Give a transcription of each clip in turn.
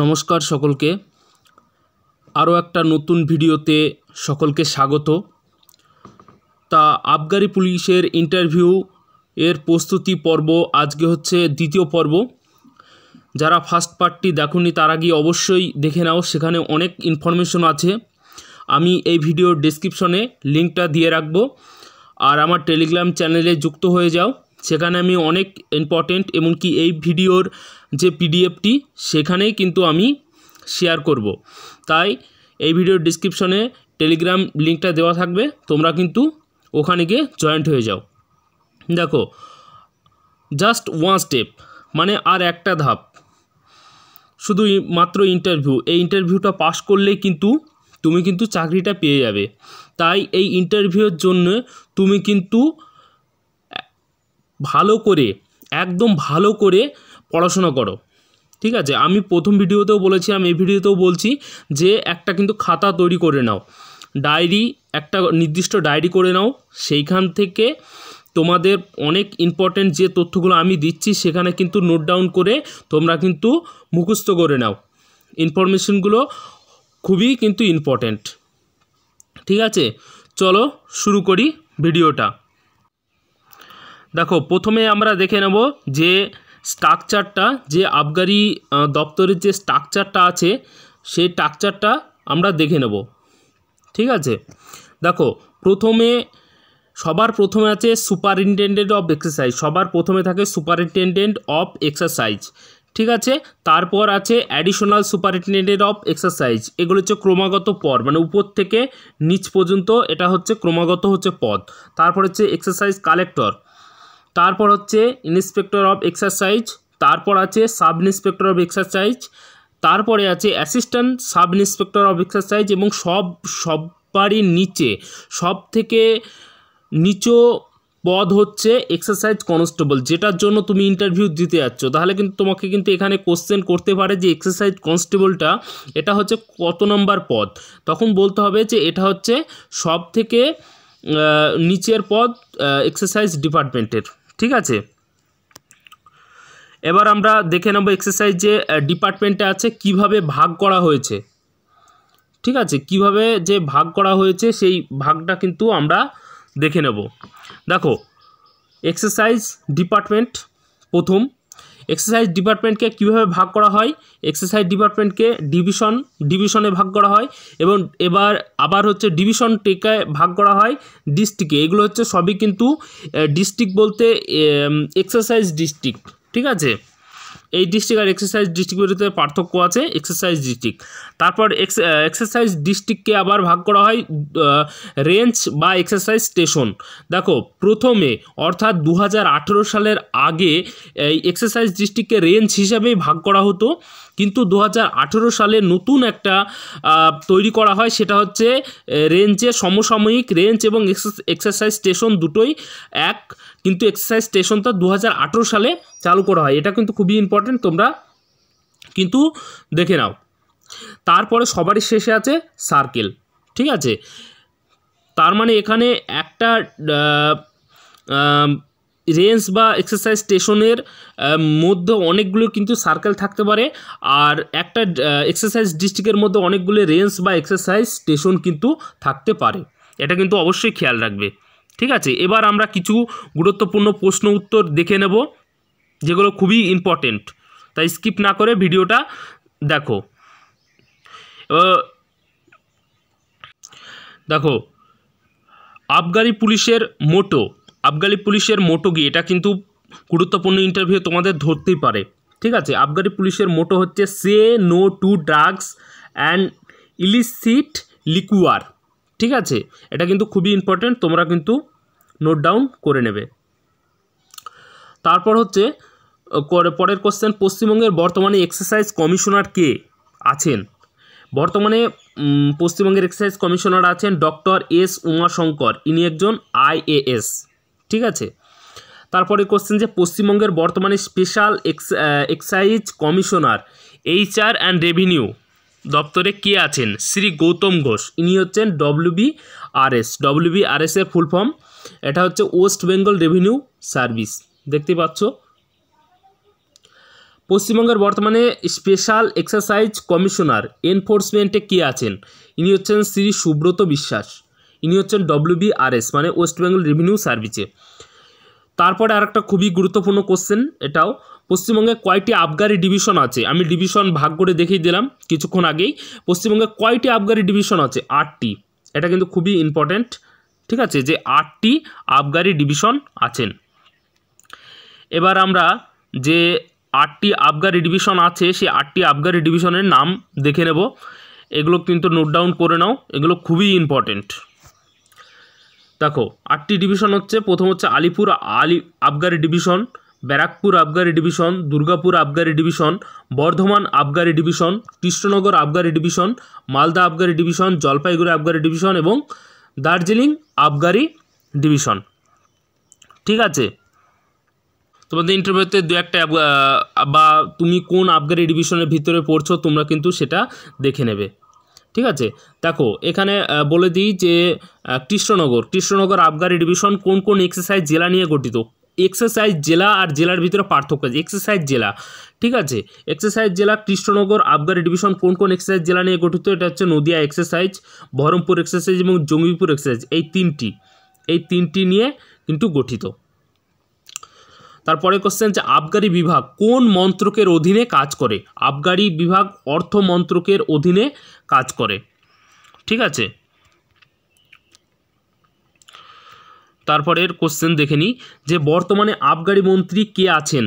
নমস্কার সকলকে। আরও একটা নতুন ভিডিওতে সকলকে স্বাগত। তা আবগারি পুলিশের ইন্টারভিউ এর প্রস্তুতি পর্ব আজকে হচ্ছে দ্বিতীয় পর্ব। যারা ফার্স্ট পার্টটি দেখুনি তারা গিয়ে অবশ্যই দেখে নাও, সেখানে অনেক ইনফরমেশন আছে। আমি এই ভিডিওর ডেসক্রিপশনে লিঙ্কটা দিয়ে রাখব। আর আমার টেলিগ্রাম চ্যানেলে যুক্ত হয়ে যাও। সেখানে আমি অনেক ইম্পর্টেন্ট এমনকি এই ভিডিওর যে পিডিএফটি সেখানেই কিন্তু আমি শেয়ার করব। তাই এই ভিডিওর ডিসক্রিপশনে টেলিগ্রাম লিঙ্কটা দেওয়া থাকবে, তোমরা কিন্তু ওখানে গিয়ে জয়েন্ট হয়ে যাও। দেখো জাস্ট ওয়ান স্টেপ মানে আর একটা ধাপ। শুধু মাত্র ইন্টারভিউ এই ইন্টারভিউটা পাশ করলেই কিন্তু তুমি কিন্তু চাকরিটা পেয়ে যাবে। তাই এই ইন্টারভিউর জন্য তুমি কিন্তু ভালো করে, একদম ভালো করে পড়াশোনা করো। ঠিক আছে? আমি প্রথম ভিডিওতেও বলেছি, আমি এই ভিডিওতেও বলছি যে একটা কিন্তু খাতা তৈরি করে নাও। ডায়েরি, একটা নির্দিষ্ট ডায়েরি করে নাও। সেইখান থেকে তোমাদের অনেক ইম্পর্টেন্ট যে তথ্যগুলো আমি দিচ্ছি, সেখানে কিন্তু নোট ডাউন করে তোমরা কিন্তু মুখস্থ করে নাও। ইনফরমেশনগুলো খুবই কিন্তু ইম্পর্ট্যান্ট ঠিক আছে? চলো শুরু করি ভিডিওটা। দেখো, প্রথমে আমরা দেখে নেব যে স্ট্রাকচারটা যে আবগারি দপ্তরের যে স্ট্রাকচারটা আছে, সেই স্ট্রাকচারটা আমরা দেখে নেব। ঠিক আছে? দেখো, প্রথমে, সবার প্রথমে আছে সুপারিনটেন্ডেন্ট অফ এক্সারসাইজ সবার প্রথমে থাকে সুপারিনটেন্ডেন্ট অফ এক্সারসাইজ ঠিক আছে? তারপর আছে অ্যাডিশনাল সুপারিনটেন্ডেন্ট অফ এক্সারসাইজ এগুলো হচ্ছে ক্রমাগত পদ মানে উপর থেকে নিচ পর্যন্ত এটা হচ্ছে ক্রমাগত হচ্ছে পদ। তারপর হচ্ছে এক্সারসাইজ কালেক্টর তারপর হচ্ছে ইন্সপেক্টর অফ এক্সারসাইজ, তারপর আছে সাব ইন্সপেক্টর অফ এক্সারসাইজ, তারপরে আছে assistant sub inspector of exercise এবং সব সবারই নিচে সব থেকে নিচু পদ হচ্ছে এক্সারসাইজ কনস্টেবল, যেটার জন্য তুমি ইন্টারভিউ দিতে যাচ্ছ। তাহলে কিন্তু তোমাকে কিন্তু এখানে কোশ্চেন করতে পারে যে এক্সারসাইজ কনস্টেবলটা, এটা হচ্ছে কত নম্বর পদ? তখন বলতে হবে যে এটা হচ্ছে সব থেকে নিচের পদ এক্সারসাইজ ডিপার্টমেন্টের। ঠিক আছে? এবার আমরা দেখে নেব এক্সারসাইজ যে ডিপার্টমেন্টে আছে, কীভাবে ভাগ করা হয়েছে। ঠিক আছে? কীভাবে যে ভাগ করা হয়েছে, সেই ভাগটা কিন্তু আমরা দেখে নেব। দেখো এক্সারসাইজ ডিপার্টমেন্ট প্রথম। এক্সারসাইজ ডিপার্টমেন্টকে কীভাবে ভাগ করা হয়? এক্সারসাইজ ডিপার্টমেন্টকে ডিভিশন, ডিভিশনে ভাগ করা হয় এবং এবার আবার হচ্ছে ডিভিশন টেকায় ভাগ করা হয় ডিস্ট্রিক্টে। এগুলো হচ্ছে সবই কিন্তু ডিস্ট্রিক্ট বলতে এক্সারসাইজ ডিস্ট্রিক্ট। ঠিক আছে? এই ডিস্ট্রিক্ট আর এক্সারসাইজ ডিস্ট্রিক্টের ভিতরে পার্থক্য আছে এক্সারসাইজ ডিস্ট্রিক্ট তারপর এক্সারসাইজ ডিস্ট্রিক্টকে আবার ভাগ করা হয় রেঞ্জ বা এক্সারসাইজ স্টেশন দেখো, প্রথমে, অর্থাৎ দু হাজার আঠেরো সালের আগে, এই এক্সারসাইজ ডিস্ট্রিক্টকে রেঞ্জ হিসাবেই ভাগ করা হতো। কিন্তু দু হাজার আঠেরো সালে নতুন একটা তৈরি করা হয়, সেটা হচ্ছে রেঞ্জের সমসাময়িক রেঞ্জ এবং এক্সারসাইজ স্টেশন দুটোই এক। কিন্তু এক্সারসাইজ স্টেশনটা দু হাজার আঠেরো সালে চালু করা হয়। এটা কিন্তু খুবই ইম্পর্টেন্ট তোমরা কিন্তু দেখে নাও। তারপরে সবারই শেষে আছে সার্কেল ঠিক আছে? তার মানে এখানে একটা রেঞ্জ বা এক্সারসাইজ স্টেশনের মধ্যে অনেকগুলো কিন্তু সার্কেল থাকতে পারে। আর একটা এক্সারসাইজ ডিস্ট্রিক্টের মধ্যে অনেকগুলো রেঞ্জ বা এক্সারসাইজ স্টেশন কিন্তু থাকতে পারে। এটা কিন্তু অবশ্যই খেয়াল রাখবে। ঠিক আছে? এবার আমরা কিছু গুরুত্বপূর্ণ প্রশ্ন উত্তর দেখে নেব, যেগুলো খুবই ইম্পর্টেন্ট তাই স্কিপ না করে ভিডিওটা দেখো। দেখো, আবগারি পুলিশের মোটো, আবগারি পুলিশের মোটো গিয়ে এটা কিন্তু গুরুত্বপূর্ণ ইন্টারভিউ তোমাদের ধরতেই পারে। ঠিক আছে? আবগারি পুলিশের মোটো হচ্ছে say, no, to, drugs, and illicit liquor. ঠিক আছে? এটা কিন্তু খুবই ইম্পর্টেন্ট তোমরা কিন্তু নোট ডাউন করে নেবে। তারপর হচ্ছে পরের কোশ্চেন পশ্চিমবঙ্গের বর্তমানে এক্সারসাইজ কমিশনার কে আছেন? বর্তমানে পশ্চিমবঙ্গের এক্সারসাইজ কমিশনার আছেন ডক্টর এস উমাশঙ্কর। ইনি একজন আইএএস ঠিক আছে? তারপরে কোশ্চেন যে, পশ্চিমবঙ্গের বর্তমানে special excise commissioner HR and revenue দপ্তরে কে আছেন? শ্রী গৌতম ঘোষ। ইনি হচ্ছেন ডব্লিউবি আরএস ডব্লিউবি আরএস এর ফুল ফর্ম এটা হচ্ছে ওয়েস্ট বেঙ্গল রেভিনিউ সার্ভিস দেখতে পাচ্ছ? পশ্চিমবঙ্গের বর্তমানে স্পেশাল এক্সারসাইজ কমিশনার এনফোর্সমেন্টে কে আছেন? ইনি হচ্ছেন শ্রী সুব্রত বিশ্বাস। ইনি হচ্ছেন ডব্লিউবিআরএস মানে ওয়েস্ট বেঙ্গল রেভিনিউ সার্ভিসে তারপরে আরেকটা খুবই গুরুত্বপূর্ণ কোশ্চেন এটাও। পশ্চিমবঙ্গে কয়টি আবগারি ডিভিশন আছে? আমি ডিভিশন ভাগ করে দেখিয়ে দিলাম কিছুক্ষণ আগেই। পশ্চিমবঙ্গে কয়টি আবগারি ডিভিশন আছে? আটটি। এটা কিন্তু খুবই ইম্পর্ট্যান্ট ঠিক আছে? যে আটটি আবগারি ডিভিশন আছেন। এবার আমরা যে আটটি আবগারি ডিভিশন আছে, সেই আটটি আবগারি ডিভিশনের নাম দেখে নেব। এগুলো কিন্তু নোট ডাউন করে নাও। এগুলো খুবই ইম্পর্টেন্ট দেখো, আটটি ডিভিশন হচ্ছে, প্রথম হচ্ছে আলিপুর, আলি, আবগারি ডিভিশন ব্যারাকপুর আবগারি ডিভিশন দুর্গাপুর আবগারি ডিভিশন বর্ধমান আবগারি ডিভিশন কৃষ্ণনগর আবগারি ডিভিশন মালদা আবগারি ডিভিশন জলপাইগুড়ি আবগারি ডিভিশন এবং দার্জিলিং আবগারি ডিভিশন ঠিক আছে? তোমাদের ইন্টারভিউতে দু একটা বা তুমি কোন আবগারি ডিভিশনের ভিতরে পড়ছো, তোমরা কিন্তু সেটা দেখে নেবে। ঠিক আছে? দেখো, এখানে বলে দিই যে কৃষ্ণনগর। কৃষ্ণনগর আবগারি ডিভিশন কোন কোন এক্সারসাইজ জেলা নিয়ে গঠিত? এক্সারসাইজ জেলা আর জেলার ভিতরে পার্থক্য আছে। এক্সারসাইজ জেলা, ঠিক আছে? এক্সারসাইজ জেলা, কৃষ্ণনগর আবগারি ডিভিশন কোন কোন এক্সারসাইজ জেলা নিয়ে গঠিত? এটা হচ্ছে নদিয়া এক্সারসাইজ বহরমপুর এক্সারসাইজ এবং জঙ্গিপুর এক্সারসাইজ এই তিনটি এই তিনটি নিয়ে কিন্তু গঠিত। তারপরে কোশ্চেন যে আবগারি বিভাগ কোন মন্ত্রকের অধীনে কাজ করে? আবগারি বিভাগ অর্থ মন্ত্রকের অধীনে কাজ করে। ঠিক আছে? তারপরের কোশ্চেন দেখে নিই যে বর্তমানে আবগারি মন্ত্রী কে আছেন?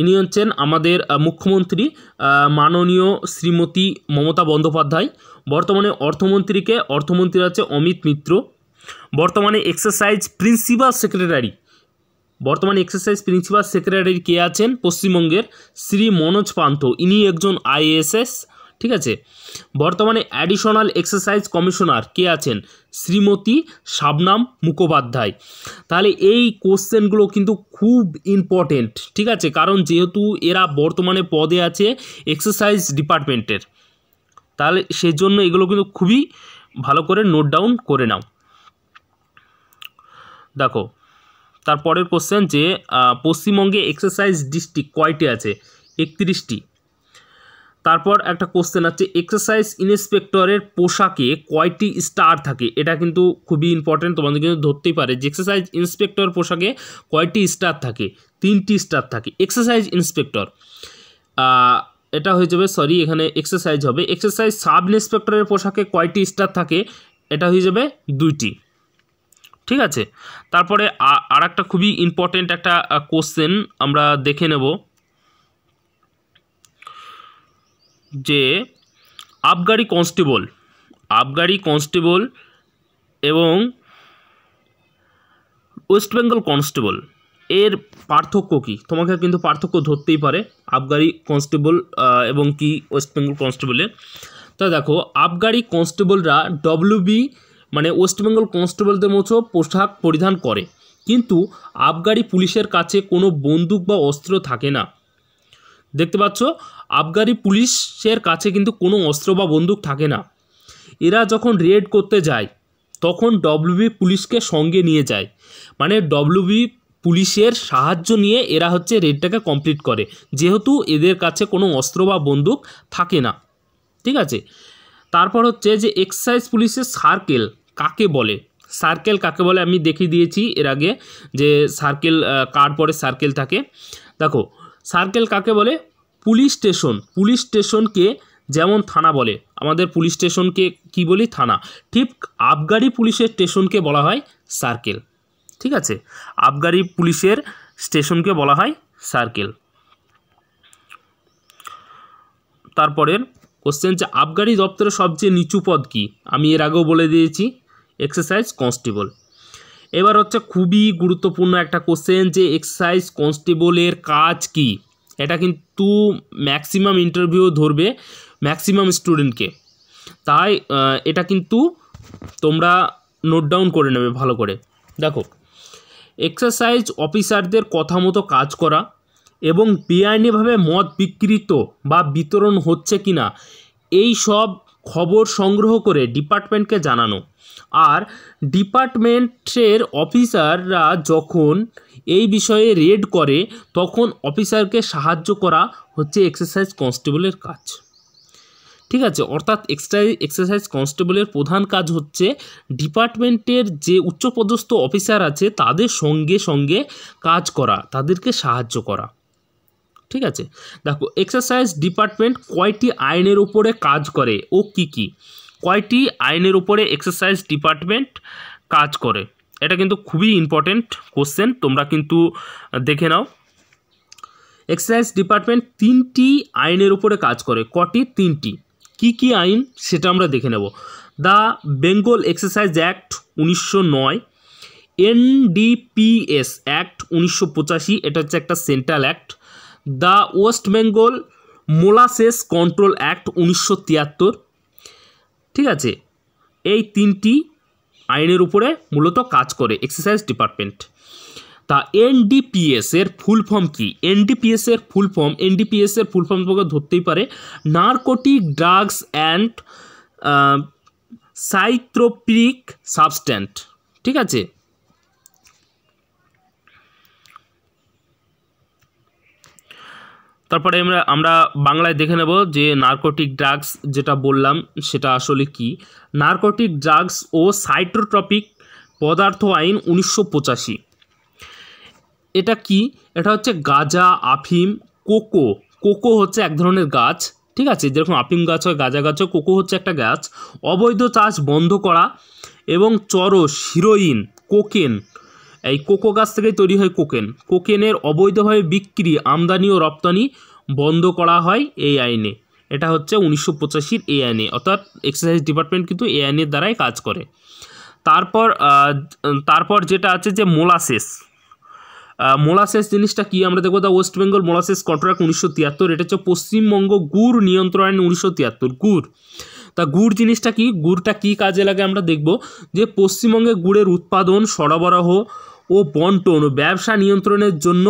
ইনি হচ্ছেন আমাদের মুখ্যমন্ত্রী মাননীয় শ্রীমতী মমতা বন্দ্যোপাধ্যায়। বর্তমানে অর্থমন্ত্রীকে অর্থমন্ত্রী আছে অমিত মিত্র। বর্তমানে এক্সারসাইজ প্রিন্সিপাল সেক্রেটারি বর্তমানে এক্সারসাইজ প্রিন্সিপাল সেক্রেটারি কে আছেন? পশ্চিমবঙ্গের শ্রী মনোজ পান্থ। ইনি একজন আইএএসএস ঠিক আছে? বর্তমানে অ্যাডিশনাল এক্সারসাইজ কমিশনার কে আছেন? শ্রীমতী শাবনাম মুখোপাধ্যায়। তাহলে এই কোশ্চেনগুলো কিন্তু খুব ইম্পর্টেন্ট ঠিক আছে? কারণ যেহেতু এরা বর্তমানে পদে আছে এক্সারসাইজ ডিপার্টমেন্টের। তাহলে সেজন্য এগুলো কিন্তু খুবই ভালো করে নোট ডাউন করে নাও। দেখো তারপরের কোশ্চেন যে পশ্চিমবঙ্গে এক্সারসাইজ ডিস্ট্রিক্ট কয়টি আছে? একত্রিশটি। তারপর একটা কোশ্চেন আছে এক্সারসাইজ ইন্সপেক্টরের পোশাকে কয়টি স্টার থাকে? এটা কিন্তু খুবই ইম্পর্টেন্ট তোমাদের কিন্তু ধরতেই পারে যে এক্সারসাইজ ইন্সপেক্টর পোশাকে কয়টি স্টার থাকে? তিনটি স্টার থাকে। এক্সারসাইজ ইন্সপেক্টর এটা হয়ে যাবে সরি এখানে এক্সারসাইজ হবে। এক্সারসাইজ সাব ইন্সপেক্টরের পোশাকে কয়টি স্টার থাকে? এটা হয়ে যাবে দুইটি। ঠিক আছে? তারপরে আর একটা খুবই ইম্পর্টেন্ট একটা কোশ্চেন আমরা দেখে নেব। যে আবগারি কনস্টেবল আবগারি কনস্টেবল এবং ওয়েস্ট বেঙ্গল কনস্টেবল এর পার্থক্য কী? তোমাকে কিন্তু পার্থক্য ধরতেই পারে, আবগারি কনস্টেবল এবং কি ওয়েস্ট বেঙ্গল কনস্টেবলের তা দেখো, আবগারি কনস্টেবলরা ডব্লিউবি মানে ওয়েস্ট বেঙ্গল কনস্টেবলদের মতো পোশাক পরিধান করে। কিন্তু আবগারি পুলিশের কাছে কোনো বন্দুক বা অস্ত্র থাকে না। দেখতে পাচ্ছ, আবগারি পুলিশের কাছে কিন্তু কোনো অস্ত্র বা বন্দুক থাকে না। এরা যখন রেড করতে যায়, তখন ডব্লিউবি পুলিশকে সঙ্গে নিয়ে যায়। মানে ডব্লিউবি পুলিশের সাহায্য নিয়ে এরা হচ্ছে রেডটাকে কমপ্লিট করে। যেহেতু এদের কাছে কোনো অস্ত্র বা বন্দুক থাকে না। ঠিক আছে? তারপর হচ্ছে যে এক্সাইজ পুলিশের সার্কেল কাকে বলে? সার্কেল কাকে বলে? আমি দেখিয়ে দিয়েছি এর আগে যে সার্কেল কার পরে সার্কেল থাকে। দেখো, সার্কেল কাকে বলে? Police station. পুলিশ স্টেশনকে যেমন থানা বলে, আমাদের পুলিশ স্টেশনকে কি বলি? থানা। ঠিক আবগারি পুলিশের স্টেশনকে বলা হয় সার্কেল। ঠিক আছে? আবগারি পুলিশের স্টেশনকে বলা হয় সার্কেল। তারপরের কোশ্চেন যে আবগারি দপ্তরের সবচেয়ে নিচু পদ কি? আমি এর আগেও বলে দিয়েছি। এক্সারসাইজ কনস্টেবল এবার হচ্ছে খুবই গুরুত্বপূর্ণ একটা কোশ্চেন যে এক্সারসাইজ কনস্টেবলের কাজ কি? এটা কিন্তু ম্যাক্সিমাম ইন্টারভিউ ধরবে ম্যাক্সিমাম স্টুডেন্টকে তাই এটা কিন্তু তোমরা নোট ডাউন করে নেবে ভালো করে। দেখো এক্সারসাইজ অফিসারদের কথা মতো কাজ করা এবং বেআইনিভাবে মদ বিকৃত বা বিতরণ হচ্ছে কি না এই সব খবর সংগ্রহ করে ডিপার্টমেন্টকে জানানো। আর ডিপার্টমেন্টের অফিসাররা যখন এই বিষয়ে রেড করে, তখন অফিসারকে সাহায্য করা হচ্ছে এক্সারসাইজ কনস্টেবলের কাজ। ঠিক আছে? অর্থাৎ এক্সট্রা এক্সারসাইজ কনস্টেবলের প্রধান কাজ হচ্ছে ডিপার্টমেন্টের যে উচ্চপদস্থ অফিসার আছে, তাদের সঙ্গে সঙ্গে কাজ করা, তাদেরকে সাহায্য করা। ঠিক আছে? দেখো, এক্সারসাইজ ডিপার্টমেন্ট কয়টি আইনের উপরে কাজ করে ও কি কি? কয়টি আইনের উপরে এক্সারসাইজ ডিপার্টমেন্ট কাজ করে? এটা কিন্তু খুবই ইম্পর্টেন্ট কোশ্চেন তোমরা কিন্তু দেখে নাও। এক্সারসাইজ ডিপার্টমেন্ট তিনটি আইনের উপরে কাজ করে। কটি? তিনটি। কি কি আইন? সেটা আমরা দেখে নেব। দ্য বেঙ্গল এক্সারসাইজ অ্যাক্ট উনিশশো নয় এনডিপিএস অ্যাক্ট উনিশশো পঁচাশি, এটা হচ্ছে একটা central act. The West Bengal molasses control act উনিশশো তিয়াত্তর ঠিক আছে? এই তিনটি আইনের উপরে মূলত কাজ করে এক্সারসাইজ ডিপার্টমেন্ট তা এনডিপিএস এর ফুল ফর্ম কি? এনডিপিএস এর ফুল ফর্ম এনডিপিএস এর ফুল ফর্ম তোমাকে ধরতেই পারে narcotic drugs and psychotropic substance ঠিক আছে? তারপরে আমরা আমরা বাংলায় দেখে নেব যে নার্কোটিক ড্রাগস যেটা বললাম সেটা আসলে কি। নার্কোটিক ড্রাগস ও সাইট্রোট্রপিক পদার্থ আইন উনিশশো পঁচাশি। এটা কি? এটা হচ্ছে গাঁজা, আফিম, কোকো। কোকো হচ্ছে এক ধরনের গাছ, ঠিক আছে? যেরকম আফিম গাছ হয়, গাঁজা গাছ হয়, কোকো হচ্ছে একটা গাছ। অবৈধ চাষ বন্ধ করা এবং চরস, হিরোইন, কোকেন এই কোকো গাছ থেকেই তৈরি হয় কোকেন। কোকেনের অবৈধভাবে বিক্রি, আমদানি ও রপ্তানি বন্ধ করা হয় এই আইনে। এটা হচ্ছে উনিশশো পঁচাশির এই আইনে। অর্থাৎ এক্সারসাইজ ডিপার্টমেন্ট কিন্তু এই আইনের দ্বারাই কাজ করে। তারপর তারপর যেটা আছে যে মোলাসেস। মোলাসেস জিনিসটা কি? আমরা দেখব the West Bengal molasses contract উনিশশো তিয়াত্তর। এটা হচ্ছে পশ্চিমবঙ্গ গুড় নিয়ন্ত্রণ আইন উনিশশো তিয়াত্তর, গুড়। তা গুড় জিনিসটা কি? গুড়টা কি কাজে লাগে আমরা দেখব যে পশ্চিমবঙ্গে গুড়ের উৎপাদন, সরবরাহ ও বন্টন ব্যবসা নিয়ন্ত্রণের জন্য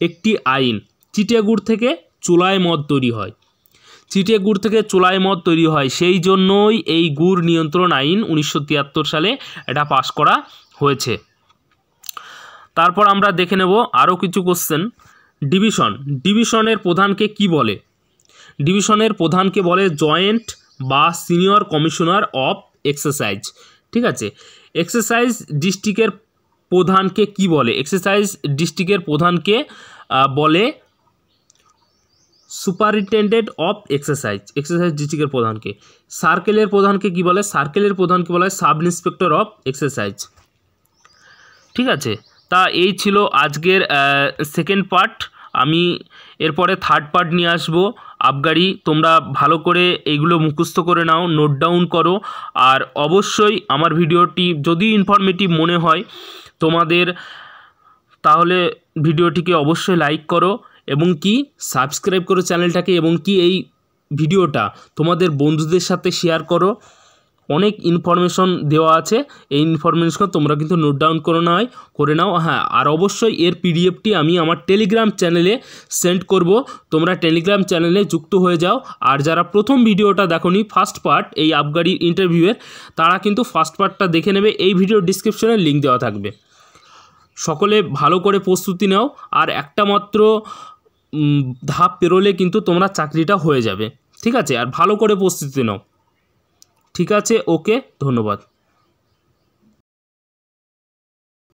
একটি আইন। চিটিয়া গুড় থেকে চোলায় মদ তৈরি হয়। চিটিয়া গুড় থেকে চোলায় মদ তৈরি হয়, সেই জন্যই এই গুড় নিয়ন্ত্রণ আইন উনিশশো তিয়াত্তর সালে এটা পাশ করা হয়েছে। তারপর আমরা দেখে নেব আরও কিছু কোশ্চেন ডিভিশন। ডিভিশনের প্রধানকে কি বলে? ডিভিশনের প্রধানকে বলে জয়েন্ট বা সিনিয়র কমিশনার অফ এক্সারসাইজ। ঠিক আছে? এক্সারসাইজ ডিস্ট্রিক্টের প্রধানকে কি বলে? এক্সারসাইজ ডিস্ট্রিক্টের প্রধানকে বলে সুপারিনটেন্ডেন্ট অফ এক্সারসাইজ এক্সারসাইজ ডিস্ট্রিক্টের প্রধানকে। সার্কেলের প্রধানকে কি বলে? সার্কেলের প্রধানকে বলা হয় সাব ইন্সপেক্টর অফ এক্সারসাইজ ঠিক আছে? তা এই ছিল আজকের সেকেন্ড পার্ট আমি এরপরে থার্ড পার্ট নিয়ে আসব। আবগারি, তোমরা ভালো করে এইগুলো মুখস্থ করে নাও নোট ডাউন করো। আর অবশ্যই আমার ভিডিওটি যদি ইনফরমেটিভ মনে হয় তোমাদের, তাহলে ভিডিওটিকে অবশ্যই লাইক করো এবং কি সাবস্ক্রাইব করো চ্যানেলটাকে এবং কি এই ভিডিওটা তোমাদের বন্ধুদের সাথে শেয়ার করো। অনেক ইনফরমেশন দেওয়া আছে, এই ইনফরমেশন তোমরা কিন্তু নোট ডাউন করে নাও করে নাও। হ্যাঁ আর অবশ্যই এর পিডিএফটি আমি আমার টেলিগ্রাম চ্যানেলে সেন্ড করব। তোমরা টেলিগ্রাম চ্যানেলে যুক্ত হয়ে যাও। আর যারা প্রথম ভিডিওটা দেখোনি ফার্স্ট পার্ট এই আবগারি ইন্টারভিউয়ের তারা কিন্তু ফার্স্ট পার্টটা দেখে নেবে। এই ভিডিও ডিসক্রিপশনে লিঙ্ক দেওয়া থাকবে। সকলে ভালো করে প্রস্তুতি নাও, আর একটা মাত্র ধাপ পেরোলে কিন্তু তোমরা চাকরিটা হয়ে যাবে। ঠিক আছে? আর ভালো করে প্রস্তুতি নাও। ঠিক আছে? ওকে, ধন্যবাদ।